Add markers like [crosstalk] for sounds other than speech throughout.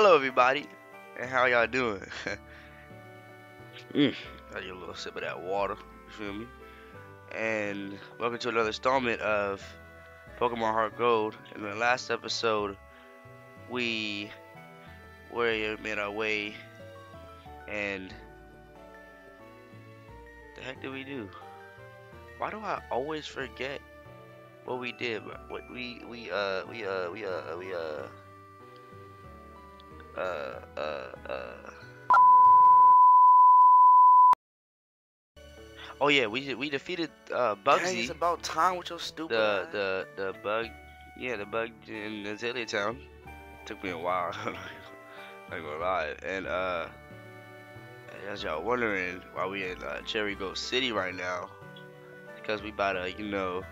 Hello, everybody, and how y'all doing? [laughs] mm, got you a little sip of that water. You feel me? And welcome to another installment of Pokemon Heart Gold. In the last episode, we were made our way, and the heck did we do? Why do I always forget what we did? What we we uh we uh we uh we uh uh, uh, uh. Oh yeah, we we defeated uh, Bugsy. Dang, it's about time with your stupid. The the the bug, yeah, the bug in Azalea Town. Took me a while. [laughs] I'm gonna lie. And uh, as y'all wondering why we in uh, Cherry Grove City right now, because we about to, you know,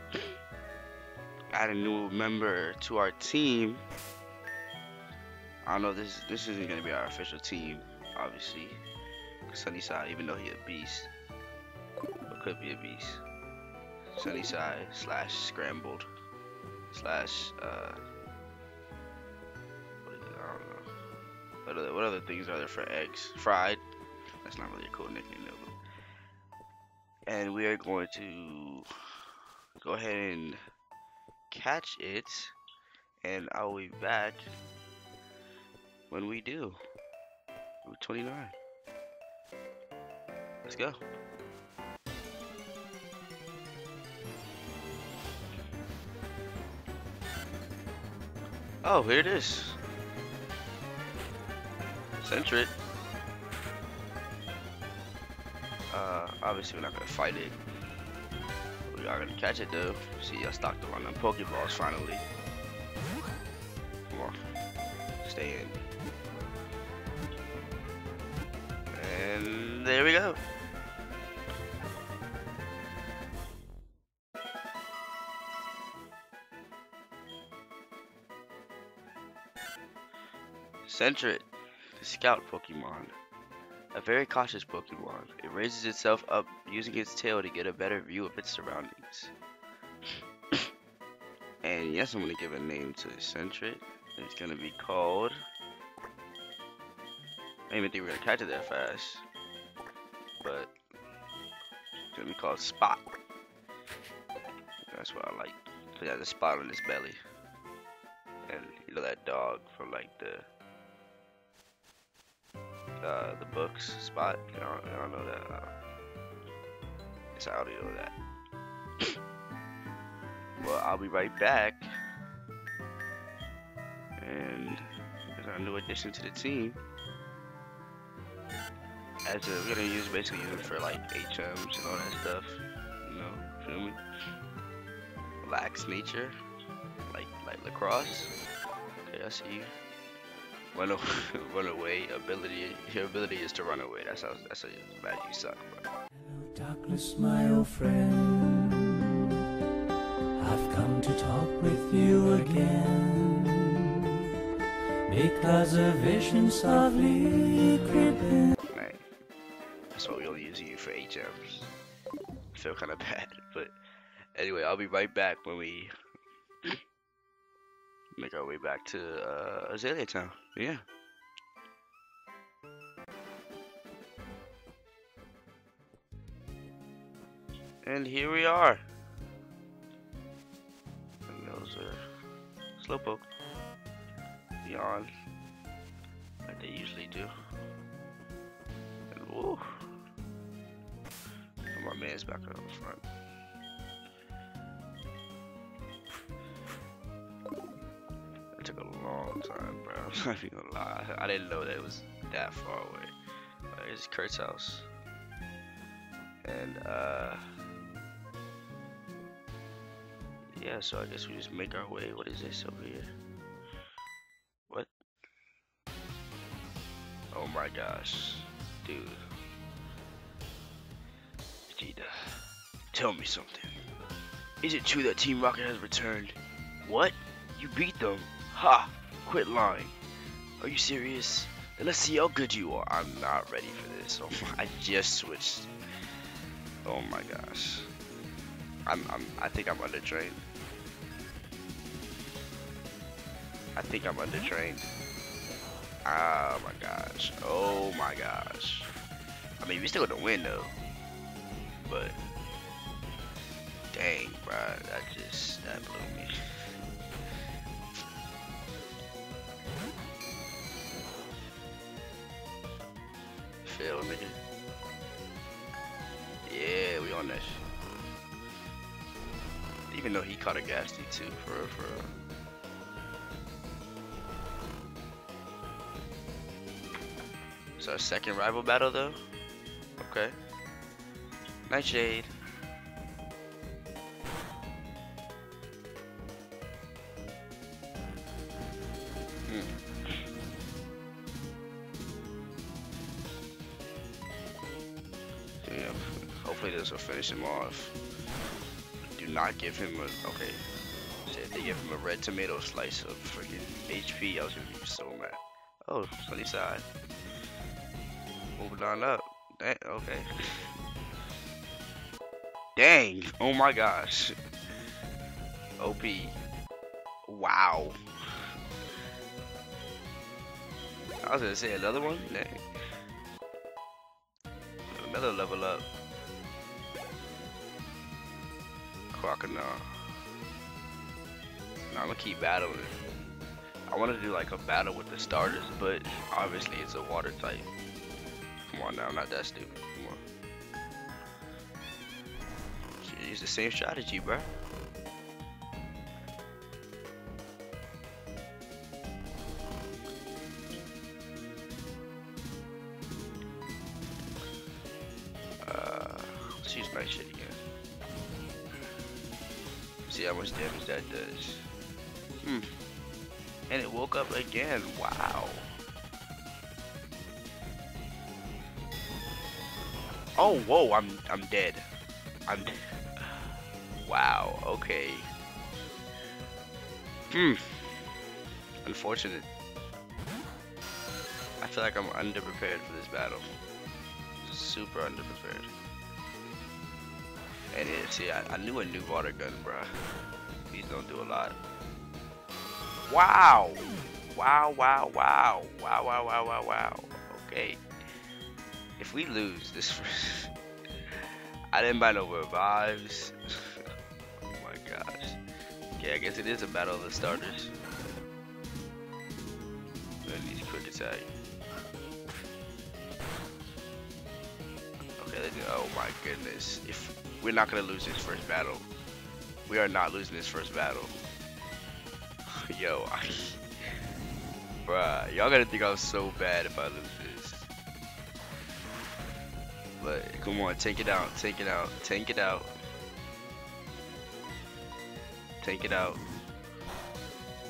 add a new member to our team. I know. This this isn't gonna be our official team, obviously. Sunnyside, even though he a beast, or could be a beast. Sunnyside slash scrambled slash uh. What. What other, what other things are there for eggs? Fried. That's not really a cool nickname though. And we are going to go ahead and catch it, and I will be back when we do. Route 29. Let's go. Oh, here it is. Sentret. Uh, obviously we're not gonna fight it. We are gonna catch it though. See, I stocked up on them Pokeballs finally. Come on. Stay in. And there we go. Sentret, the scout Pokemon. A very cautious Pokemon. It raises itself up using its tail to get a better view of its surroundings. [coughs] and yes, I'm going to give a name to Sentret. It's going to be called I didn't even think we were gonna catch it that fast. But it's gonna be called Spot. That's what I like. It has a spot on his belly. And you know that dog from like the uh, the books spot. I don't, I don't know that. Uh, it's audio of that. [coughs] well, I'll be right back. And there's our new addition to the team as a, we're gonna use basically use it for like HMs and all that stuff. You know, feel me? Relax nature, like like lacrosse. Okay, I see you. Run, [laughs] run away. Ability. Your ability is to run away. That's how. That's how bad you suck, bro. Hello, darkness, my old friend. I've come to talk with you again. Because a vision softly creeping for HMs. I feel kind of bad, but anyway, I'll be right back when we make our way back to uh, Azalea Town. Yeah. And here we are. And those are Slowpoke. Yawn. Like they usually do. And woo man's back on the front. It took a long time, bro. [laughs] I'm not even gonna lie. I didn't know that it was that far away. It's Kurt's house. And, uh... Yeah, so I guess we just make our way. What is this over here? What? Oh my gosh. Dude. Tell me something. Is it true that Team Rocket has returned? What? You beat them? Ha! Quit lying. Are you serious? Then let's see how good you are. I'm not ready for this. Oh my, I just switched. Oh my gosh. I'm, I'm, I think I'm undertrained. I think I'm mm-hmm. undertrained. Oh my gosh. Oh my gosh. I mean, we still gonna win though. But dang, bro, that just that blew me. Fail, nigga. Yeah, we on this. Even though he caught a Gastly too, for for. It's our second rival battle though. Okay. Nightshade. Hmm. Yeah, hopefully this will finish him off. Do not give him a okay. If they give him a red tomato slice of freaking HP, I was gonna be so mad. Oh, sunny side. Moving on up. Okay. Dang. Oh my gosh. OP. Wow. I was gonna say another one. Dang. Another level up. Crocodile. Now I'm gonna keep battling. I want to do like a battle with the starters, but obviously it's a water type. Come on now, not that stupid. Use the same strategy, bro. Uh, let's use night shit again. See how much damage that does. Hmm. And it woke up again. Wow. Oh, whoa, I'm I'm dead. I'm dead. Okay. Hmm. Unfortunate. I feel like I'm underprepared for this battle. Super underprepared. And see, I, I knew a new water gun, bruh. These don't do a lot. Wow! Wow, wow, wow. Wow, wow, wow, wow, wow. Okay. If we lose this. [laughs] I didn't buy no revives. [laughs] Okay, I guess it is a battle of the starters. Then these quick attack. Okay, let's oh my goodness. If we're not gonna lose this first battle. We are not losing this first battle. [laughs] Yo, I, bruh, y'all gonna think I'm so bad if I lose this. But come on, take it out, take it out, take it out. Take it out.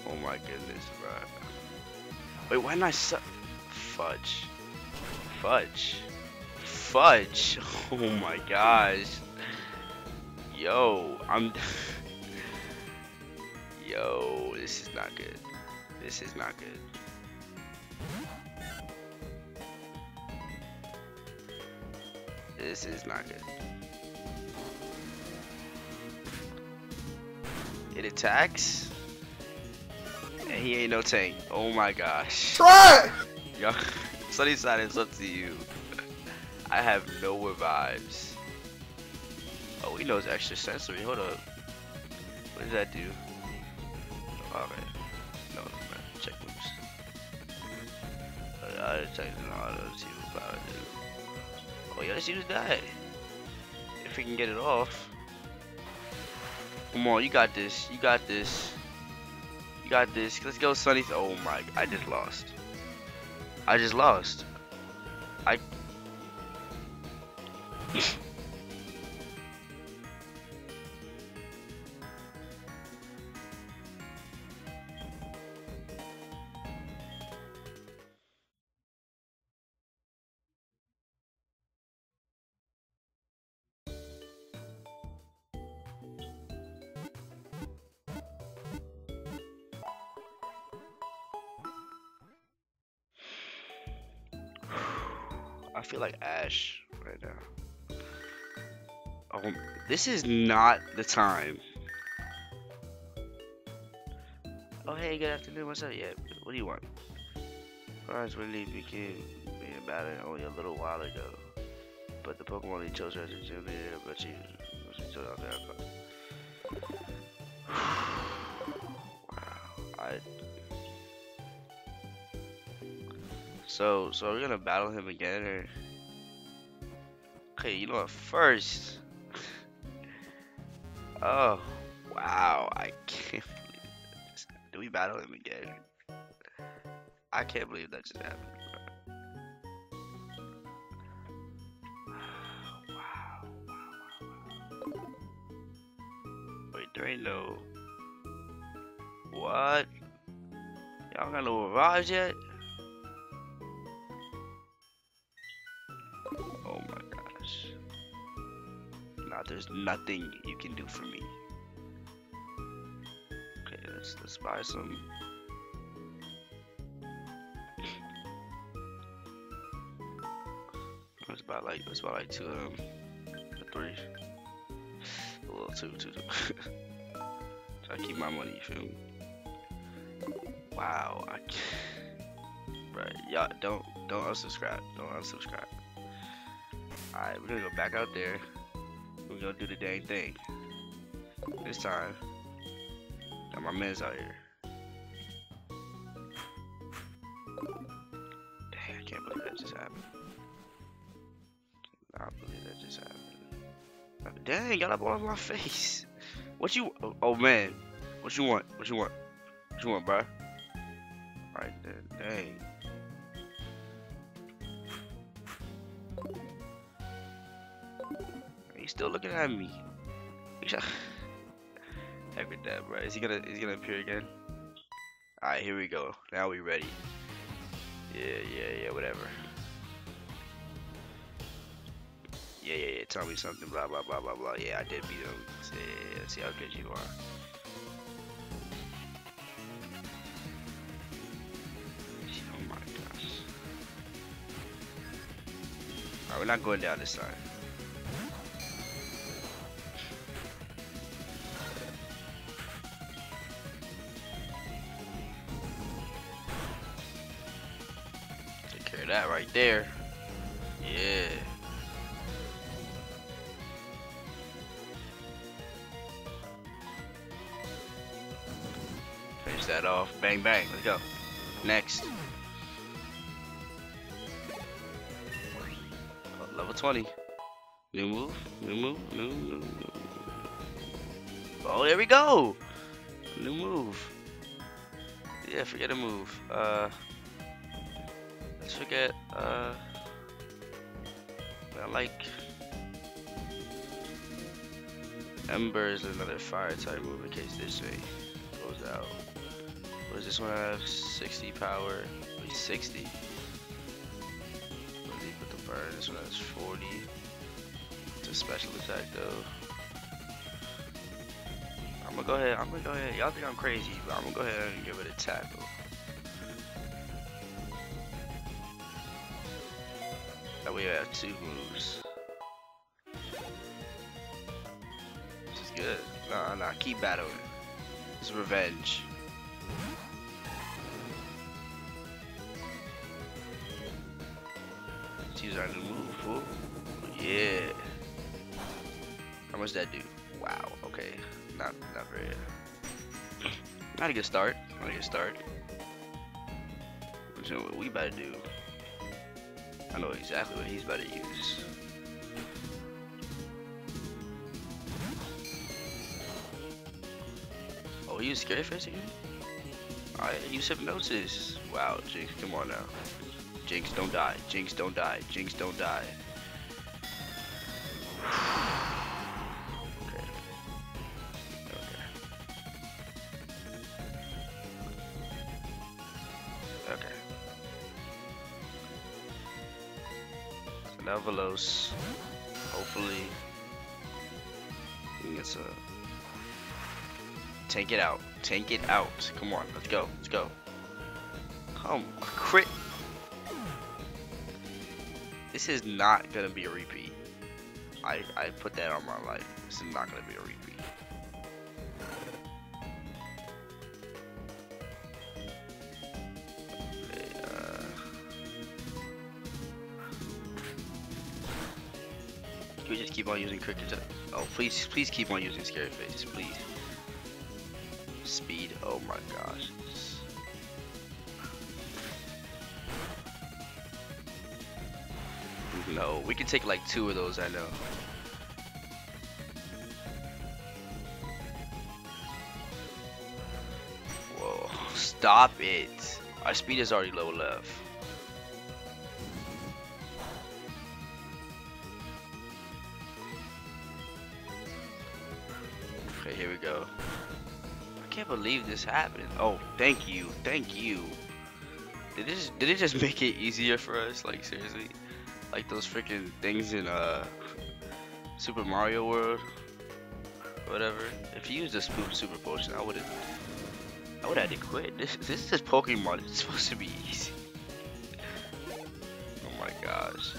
Oh my goodness, bruh. Wait, why not I su- Fudge. Fudge. Fudge. [laughs] Oh my gosh. Yo, I'm. [laughs] Yo, this is not good. This is not good. This is not good. Attacks. And he ain't no tank. Oh my gosh. Try it! Yo, [laughs] Sunny Side is up to you. [laughs] I have no revives. Oh, he knows extra sensory. Hold up. What does that do? Okay. No, man. Check moves. Uh, I check an auto. See what power do. Oh, yeah, let's use that. If we can get it off. Come on, you got this. You got this. You got this. Let's go, Sunny. Oh my! I just lost. I just lost. I. [laughs] feel like Ash right now. Oh, this is not the time. Oh, hey, good afternoon. What's up? Yeah, what do you want? Surprise really became being battle only a little while ago. But the Pokemon he chose as a gym leader, but she was still out there. wow. [sighs] I So so are we're gonna battle him again or Okay, you know what first Oh wow, I can't believe. Do we battle him again? I can't believe that just happened. Wow. [sighs] Wait, there ain't no. What? Y'all got no revives yet? There's nothing you can do for me. Okay, let's let's buy some Let's buy like let's buy like two them. Three. A little two, two, two. [laughs] Try to keep my money, you feel me? Wow, I can't. Right, y'all don't don't unsubscribe. Don't unsubscribe. Alright, we're gonna go back out there. We're gonna do the dang thing. This time. Got my mans out here. Dang, I can't believe that just happened. I believe that just happened. Dang, got up all my [laughs] face. What you? Oh, oh, man, what you want? What you want? What you want, bro? Alright then, dang. He's still looking at me. Heck [laughs] bro. Is he gonna? Is he gonna appear again? Alright, here we go. Now we ready. Yeah, yeah, yeah. Whatever. Yeah, yeah, yeah. Tell me something. Blah, blah, blah, blah, blah. Yeah, I did beat him. Let's see how good you are. Oh my gosh. Alright, we're not going down this time. Of that right there. Yeah. Finish that off. Bang, bang. Let's go. Next. Level 20. New move. New move. New, new, new. Oh, there we go. New move. Yeah, forget a move. Uh, forget. Uh, I like Ember is another fire type move in case this way goes out. What does this one have? 60 power. Wait, 60. Let me put the burn. This one has 40. It's a special attack though. I'm gonna go ahead. I'm gonna go ahead. Y'all think I'm crazy, but I'm gonna go ahead and give it a tackle. I have two moves. This is good. Nah, nah, keep battling. It's revenge. Let's use our new move, fool. Yeah. How much that do? Wow, okay. Not not very not a good start. Not a good start. So what we about to do. I know exactly what he's about to use. Oh, he used scary face again? Alright, use hypnosis. Wow, Jinx, come on now. Jinx, don't die. Jinx, don't die. Jinx, don't die. Hopefully he gets a Tank it out. Tank it out. Come on, let's go. Let's go. Come, crit. This is not gonna be a repeat. I I put that on my life. This is not gonna be a repeat. Keep on using cricket? Oh, please, please keep on using scary faces, please. Speed. Oh my gosh. No, we can take like two of those. I know. Whoa! Stop it. Our speed is already low enough. Here we go. I can't believe this happened. Oh, thank you, thank you. Did it just, did it just [laughs] make it easier for us? Like seriously, like those freaking things in uh Super Mario World, whatever. If you used a super super potion, I would have. I would have to quit. This this is just Pokemon. It's [laughs] supposed to be easy. Oh my gosh.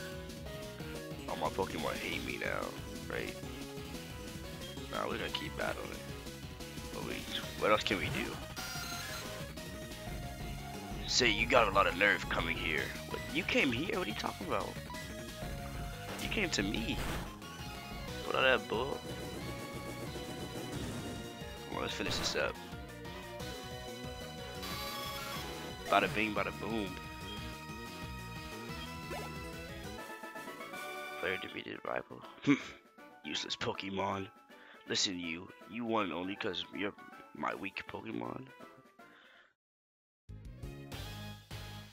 All my Pokemon hate me now, right? Nah, we're gonna keep battling. But we, what else can we do? Say you got a lot of nerve coming here. What, you came here? What are you talking about? You came to me. What all that bull. On, let's finish this up. Bada bing, bada boom. Player defeated rival. [laughs] Useless Pokemon. Listen, you. You won only because you're my weak Pokemon.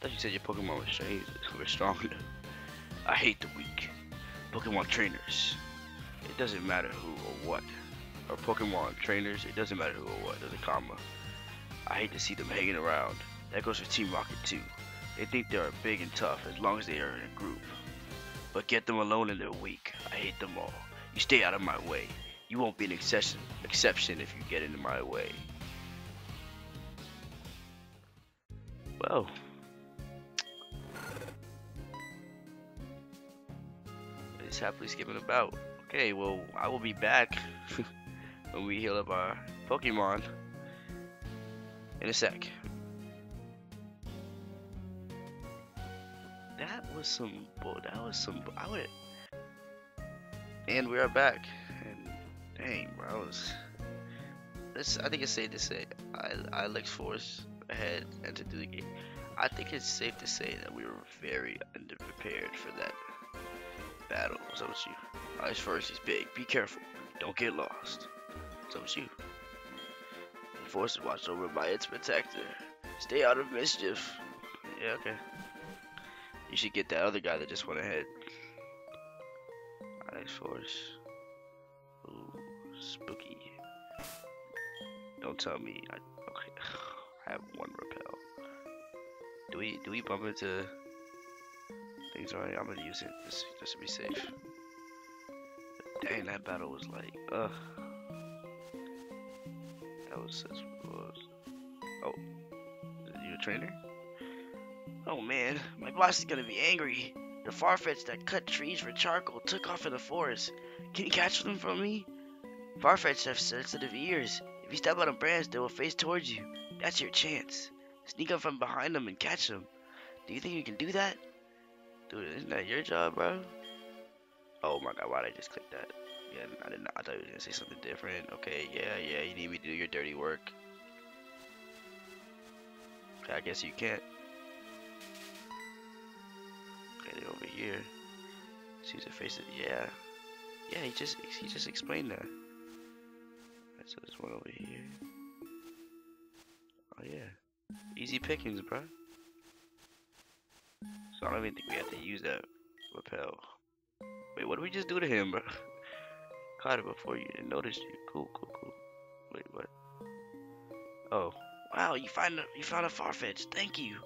thought you said your Pokemon was strange, were strong. [laughs] I hate the weak. Pokemon trainers. It doesn't matter who or what. Or Pokemon trainers, it doesn't matter who or what. There's a comma. I hate to see them hanging around. That goes for Team Rocket too. They think they are big and tough as long as they are in a group. But get them alone and they're weak. I hate them all. You stay out of my way. You won't be an exception, exception if you get into my way. Well. It's happily skipping about. Okay, well, I will be back [laughs] when we heal up our Pokemon in a sec. That was some bull. That was some. I would. And we are back. Dang, bro, was. This I think it's safe to say I I looked Force ahead and to do the game. I think it's safe to say that we were very underprepared for that battle. So it's you. Ilex Forest is big. Be careful. Don't get lost. So it's you. The force is watched over by its protector. Stay out of mischief. Yeah, okay. You should get that other guy that just went ahead. Ilex Forest. Spooky. Don't tell me. I, okay. [sighs] I have one repel. Do we do we bump into things already? I'm gonna use it just, just to be safe. But dang, that battle was like, ugh. That was such. Was, oh, you a trainer? Oh man, my boss is gonna be angry. The Farfetch'd that cut trees for charcoal took off in the forest. Can you catch them for me? Farfetch'd have sensitive ears. If you step on a branch, they will face towards you. That's your chance. Sneak up from behind them and catch them. Do you think you can do that? Dude, isn't that your job, bro? Oh my god, why did I just click that? Yeah, I didn't. I thought you were gonna say something different. Okay, yeah, yeah. You need me to do your dirty work. Okay, I guess you can't. Okay, they're over here. See the faces. Yeah, yeah. He just he just explained that. So there's one over here. Oh yeah, easy pickings, bro. So I don't even think we have to use that repel. Wait, what did we just do to him, bro? [laughs] Caught it before you didn't notice you. Cool, cool, cool. Wait, what? Oh, wow! You find a, you found a Farfetch'd. Thank you.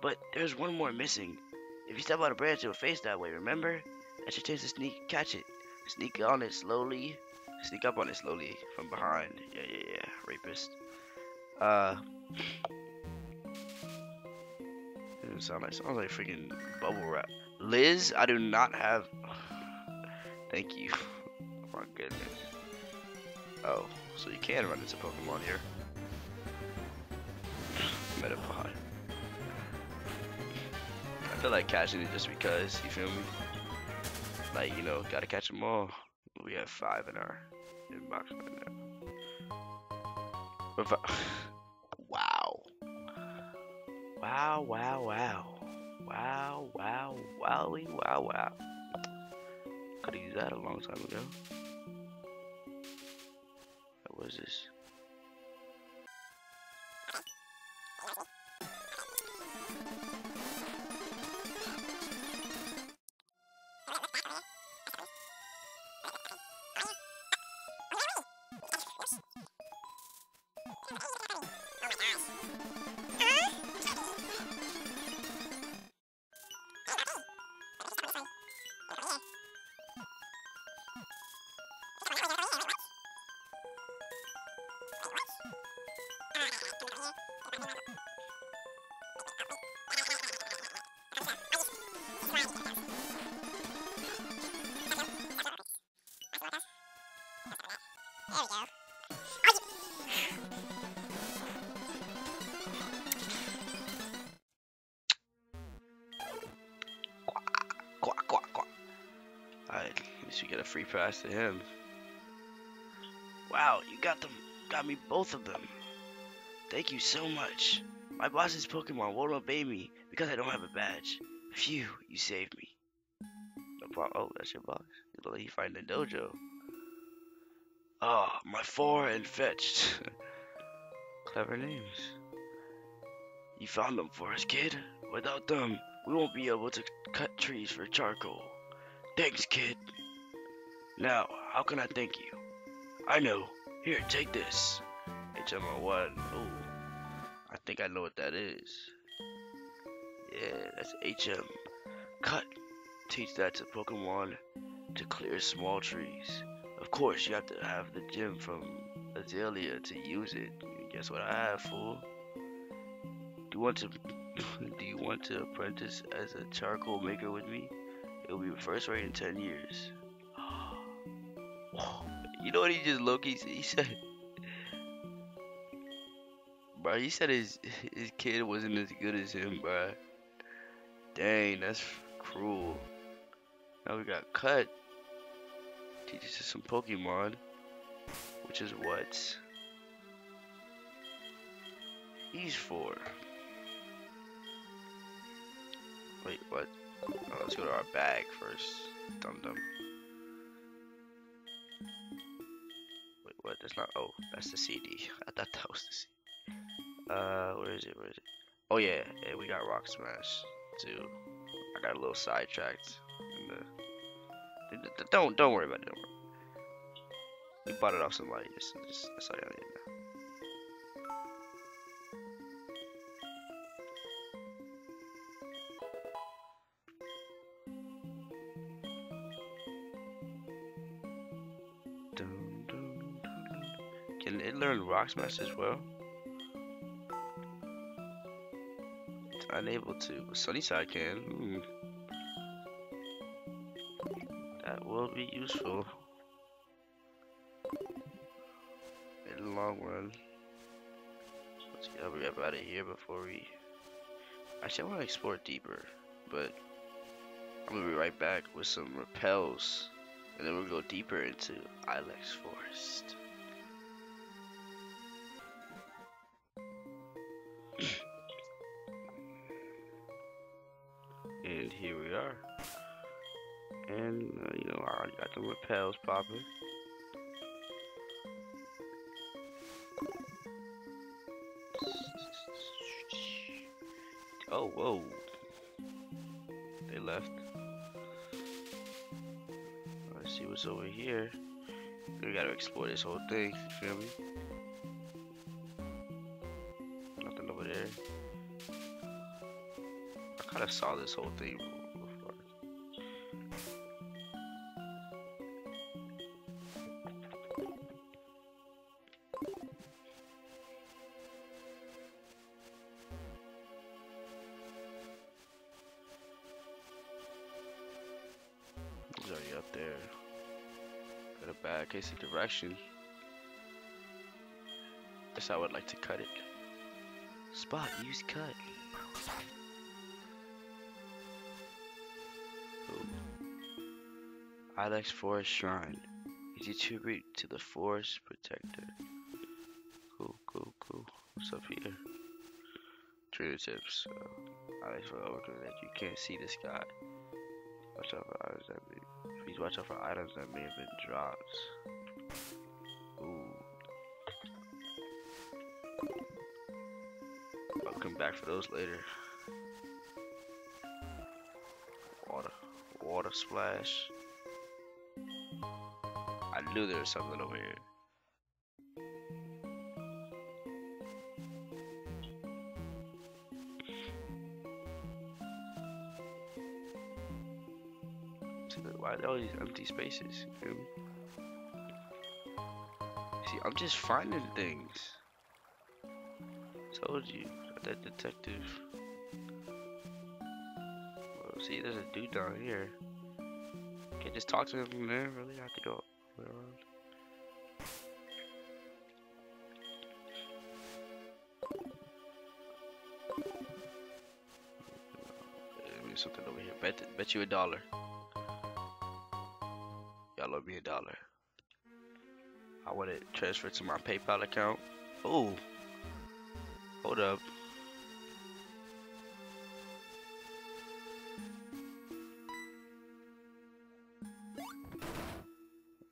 But there's one more missing. If you step on a branch, it'll face that way. Remember? That's your chance to sneak, catch it. Sneak on it slowly. Sneak up on it slowly from behind. Yeah, yeah, yeah. Rapist. Uh. It sound like sounds like freaking bubble wrap. Liz, I do not have. [sighs] Thank you. Oh [laughs] my goodness. Oh, so you can run into Pokemon here. [sighs] Metapod. I feel like catching it just because, you feel me? Like, you know, gotta catch them all. We have five in our inbox right now. [sighs] Wow. Wow, wow, wow. Wow, wow, wowie, wow, wow. Could have used that a long time ago. What was this? Least we get a free pass to him. Wow, you got them, got me both of them. Thank you so much. My boss's Pokemon won't obey me because I don't have a badge. Phew, you saved me. No problem. Oh, that's your boss. You he find the dojo. Ah, my four and fetched. [laughs] Clever names. You found them for us, kid. Without them, we won't be able to cut trees for charcoal. Thanks, kid. Now, how can I thank you? I know. Here, take this. HM01. Ooh. I think I know what that is. Yeah, that's HM. Cut. Teach that to Pokemon to clear small trees. Of course, you have to have the gym from Azalea to use it. Guess what I have, fool? Do you want to [coughs] do you want to apprentice as a charcoal maker with me? It'll be first rate in ten years. You know what he just Loki he said? Bro, he said his his kid wasn't as good as him, bro. Dang, that's cruel. Now we got cut. Teaches us some Pokemon, which is what he's for. Wait, what? Oh, let's go to our bag first. Dum dum. That's not. Oh, that's the CD. I thought that was the CD. Uh, where is it? Where is it? Oh yeah, yeah, we got Rock Smash too. I got a little sidetracked. The... Don't don't worry about it. Don't worry. We bought it off somebody. Just, just that's all you need it learn Rock Smash as well? It's unable to. Sunnyside can. That will be useful in the long run. Let's get up out of here before we. Actually, I want to explore deeper, but I'm gonna be right back with some repels, and then we'll go deeper into Ilex Forest. The repels popping. Oh, whoa. They left. Let's see what's over here. We gotta explore this whole thing, you feel me? Nothing over there. I kinda saw this whole thing up there. Got a bad case of direction. Guess I would like to cut it. Spot, use cut. Ilex Forest Shrine. Pays your tribute to the forest protector. Cool, cool, cool. What's up here? Trader tips. Uh, Alex for overcome that you can't see this guy. Watch out please watch out for items that may have been dropped. Ooh. I'll come back for those later. Water, water splash. I knew there was something over here. Why are there all these empty spaces? Me? See, I'm just finding things. Told you, that detective. Well, see, there's a dude down here. Can't just talk to him from there. Really, I have to go around. Maybe something over here. Bet, bet you a dollar. Dollar. I want it transferred to my PayPal account. Oh, hold up.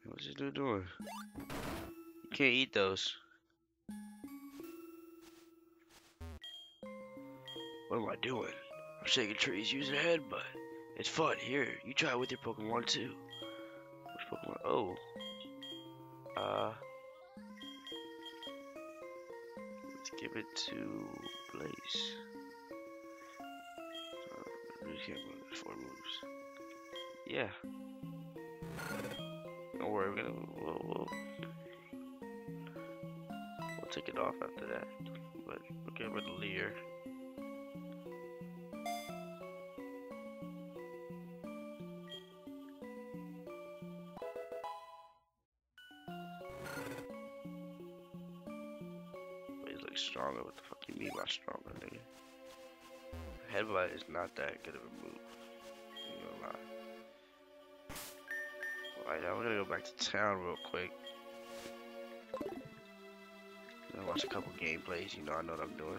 What's this dude doing? You can't eat those. What am I doing? I'm shaking trees using a headbutt. It's fun. Here, you try it with your Pokemon too. Oh. Uh. Let's give it to Blaze. Uh, we can't move four moves. Yeah. Don't worry, we're gonna we'll, we'll, we'll take it off after that. But we'll get rid of stronger. What the fuck you mean by stronger, nigga? Headbutt is not that good of a move. Gonna lie. Alright, now we're gonna go back to town real quick. Watch a couple gameplays, you know I know what I'm doing.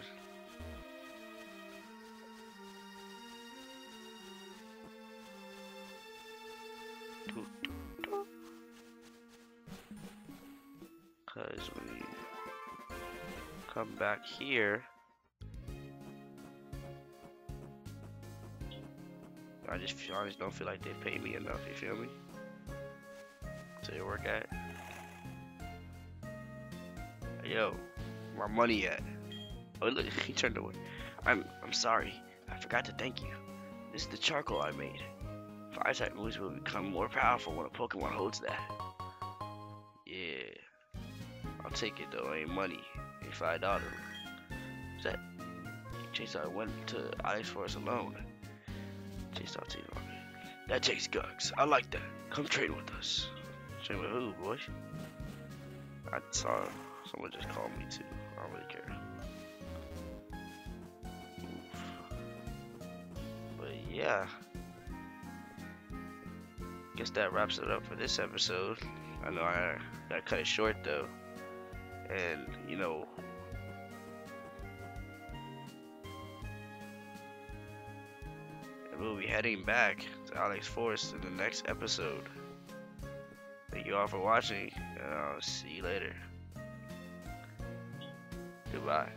Back here, I just I just don't feel like they pay me enough. You feel me? So you work at. Yo, my money at? Oh look, [laughs] he turned away. I'm I'm sorry. I forgot to thank you. This is the charcoal I made. Fire type moves will become more powerful when a Pokemon holds that. Yeah. I'll take it though, I ain't money. Five dollars. That Chase I went to Ilex Forest alone. Chase out to you. That takes guts. I like that. Come trade with us. Trade with who, boy? I saw someone just called me too. I don't really care. Oof. But yeah. Guess that wraps it up for this episode. I know I gotta cut it short though. And, you know, and we'll be heading back to Ilex Forest in the next episode. Thank you all for watching, and I'll see you later. Goodbye.